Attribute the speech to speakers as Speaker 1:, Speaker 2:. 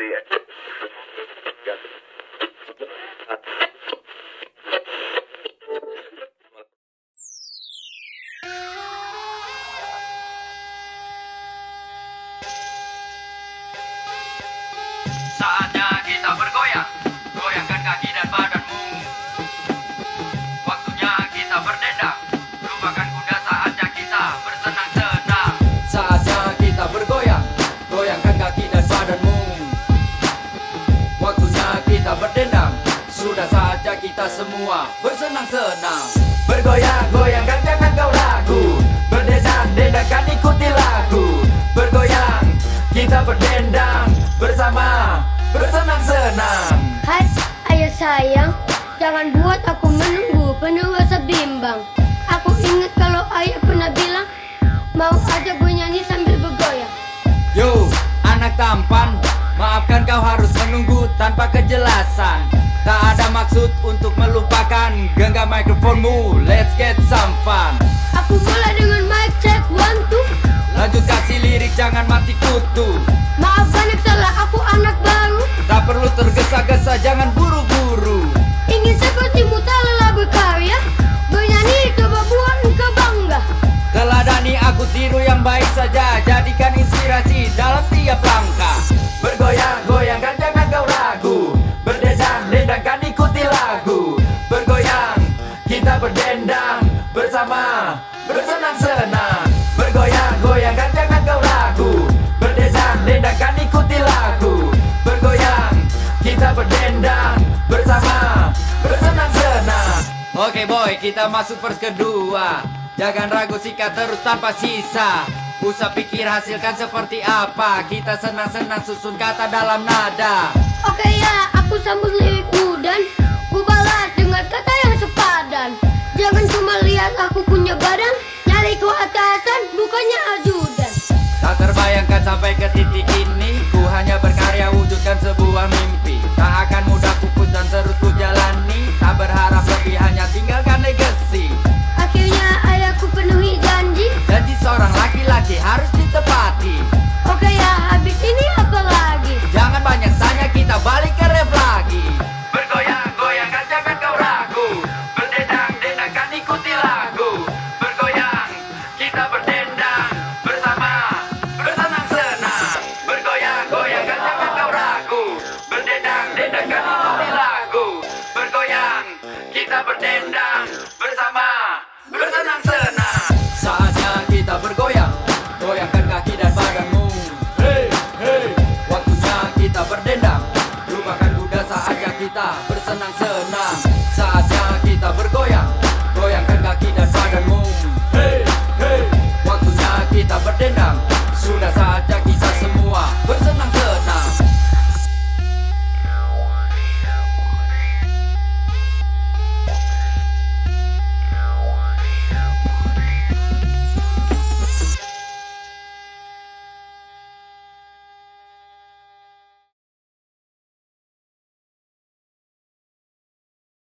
Speaker 1: Saatnya kita bergoyang, goyangkan kaki dan badanmu. Waktunya kita berdendang, lupakan kuda saatnya kita bersenang-senang. Saatnya kita bergoyang, goyangkan kaki dan badanmu. Kita semua bersenang-senang.
Speaker 2: Bergoyang, goyangkan jangan kau ragu Berdendang, dendangkan ikuti lagu Bergoyang, kita berdendang Bersama, bersenang-senang
Speaker 3: Hai, ayah sayang, jangan buat aku menunggu penuh rasa bimbang. Aku ingat kalau ayah pernah bilang mau aja gue nyanyi sambil bergoyang.
Speaker 1: Yo, anak tampan, maafkan kau harus menunggu tanpa kejelasan. Tak ada maksud untuk melupakan genggam mikrofonmu. Let's get some fun.
Speaker 3: Aku mulai dengan mic check one two.
Speaker 1: Lanjut kasih lirik, jangan mati kutu.
Speaker 3: Maaf banyak salah, aku anak baru.
Speaker 1: Tak perlu tergesa-gesa, jangan buru-buru.
Speaker 3: Ingin sepertimu tak lelah berkarya. Bernyanyi coba buat engkau bangga.
Speaker 1: Teladani aku tiru yang baik saja,
Speaker 2: bersenang-senang Bergoyang, goyangkan jangan kau ragu Berdendang, dendangkan ikuti lagu. Bergoyang, kita berdendang Bersama, bersenang-senang.
Speaker 1: Oke boy, kita masuk verse kedua. Jangan ragu sikat terus tanpa sisa. Usah pikir hasilkan seperti apa. Kita senang-senang susun kata dalam nada.
Speaker 3: Oke ya, aku sambut lirikmu dan ku balas dengan kata
Speaker 1: terbayangkan sampai ke titik ini. Ku hanya berkarya wujudkan sebuah mimpi dengan lagu bergoyang kita berdendang bersama.